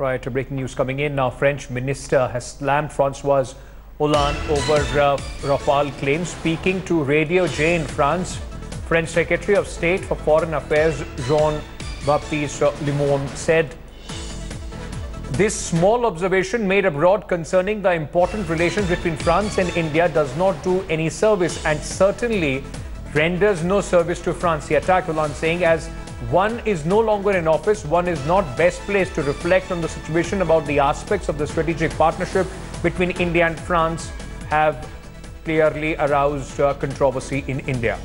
Right, breaking news coming in now. French minister has slammed Francois Hollande over uh, Rafale claims. Speaking to Radio J in France, French Secretary of State for Foreign Affairs Jean-Baptiste Lemoyne said this small observation made abroad concerning the important relations between France and India does not do any service and certainly renders no service to France. He attacked Hollande saying as one is no longer in office. One is not best placed to reflect on the situation about the aspects of the strategic partnership between India and France have clearly aroused uh, controversy in India.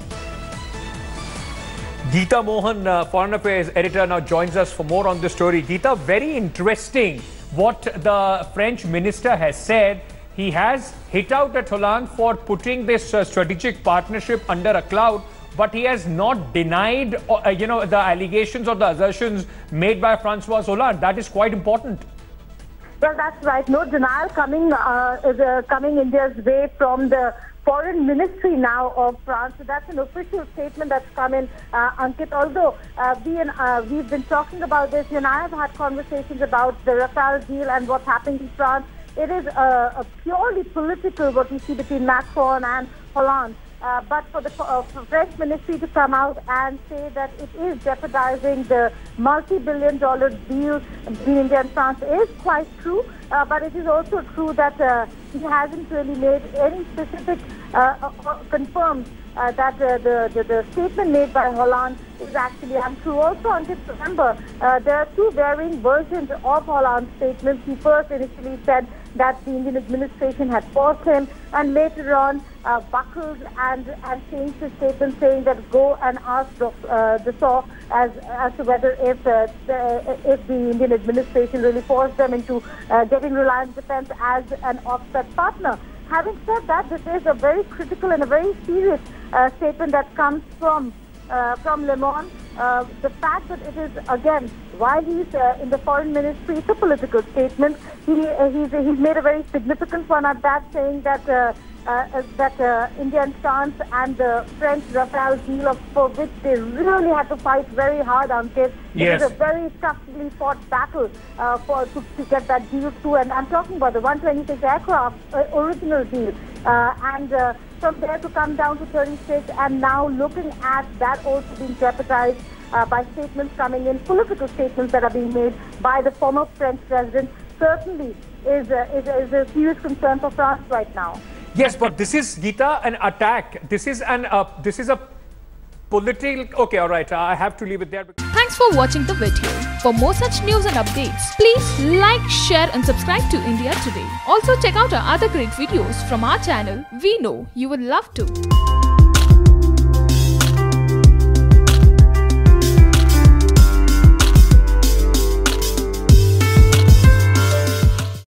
Geeta Mohan, uh, Foreign Affairs editor, now joins us for more on this story. Geeta, very interesting what the French minister has said. He has hit out at Hollande for putting this uh, strategic partnership under a cloud but he has not denied, uh, you know, the allegations or the assertions made by Francois Hollande. That is quite important. Well, that's right. No denial coming uh, is uh, coming India's way from the foreign ministry now of France. So that's an official statement that's come in, uh, Ankit. Although uh, we and, uh, we've been talking about this, you and I have had conversations about the Rafale deal and what's happening in France. It is a, a purely political what we see between Macron and Hollande. Uh, but for the uh, French ministry to come out and say that it is jeopardizing the multi-billion dollar deal between India and France is quite true. Uh, but it is also true that uh, he hasn't really made any specific uh, confirmed uh, that uh, the, the, the, statement made by Hollande is actually untrue. Also, until remember, uh, there are two varying versions of Hollande's statements. He first initially said that the Indian administration had forced him, and later on uh, buckled and, and changed his statement, saying that go and ask the, uh, Dassault as as to whether if uh, the, if the Indian administration really forced them into getting Reliance Defense as an offset partner. Having said that, this is a very critical and a very serious uh, statement that comes from uh, from Lemoyne. Uh, the fact that it is again, while he's uh, in the foreign ministry, it's a political statement. He uh, he's he's made a very significant one at that, saying that uh, uh, that uh, India and France and the French Rafale deal, of, for which they really had to fight very hard on this. Yes. It was a very toughly fought battle uh, for to, to, get that deal through. And I'm talking about the 126 aircraft uh, original deal. Uh, and from there to come down to 36 and now looking at that also being jeopardized by statements coming in, political statements that are being made by the former French president certainly is, is, is a serious concern for France right now. Yes, but this is Geeta an attack. This is an uh, this is a political. Okay, all right. I have to leave it there. Thanks for watching the video. For more such news and updates, please like, share, and subscribe to India Today. Also, check out our other great videos from our channel. We know you will love to.